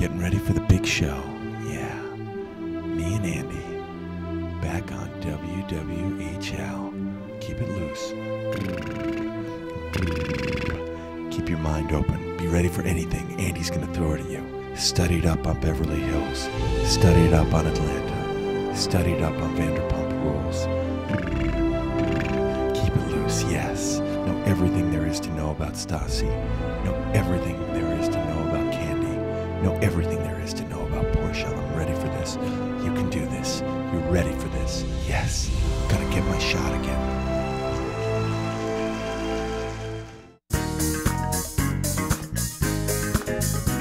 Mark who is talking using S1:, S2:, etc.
S1: ready for the big show? Yeah. Me and Andy back on WWHL. Keep it loose. Keep your mind open. Be ready for anything Andy's going to throw it at you. Studied up on Beverly Hills. Studied up on Atlanta. Studied up on Vanderpump Rules. Keep it loose, yes. Know everything there is to know about Stassi. Know everything there is this. You can do this. You're ready for this. Yes, gotta get my shot again. Thank you.